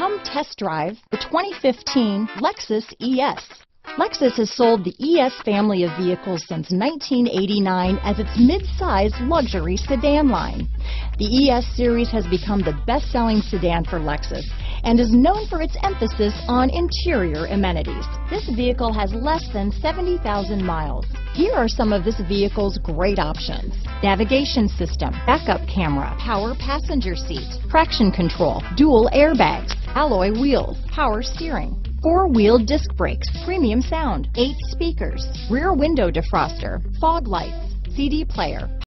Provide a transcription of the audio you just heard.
Come test drive the 2015 Lexus ES. Lexus has sold the ES family of vehicles since 1989 as its mid-size luxury sedan line. The ES series has become the best-selling sedan for Lexus and is known for its emphasis on interior amenities. This vehicle has less than 70,000 miles. Here are some of this vehicle's great options. Navigation system, backup camera, power passenger seat, traction control, dual airbags, alloy wheels, power steering, four-wheel disc brakes, premium sound, eight speakers, rear window defroster, fog lights, CD player,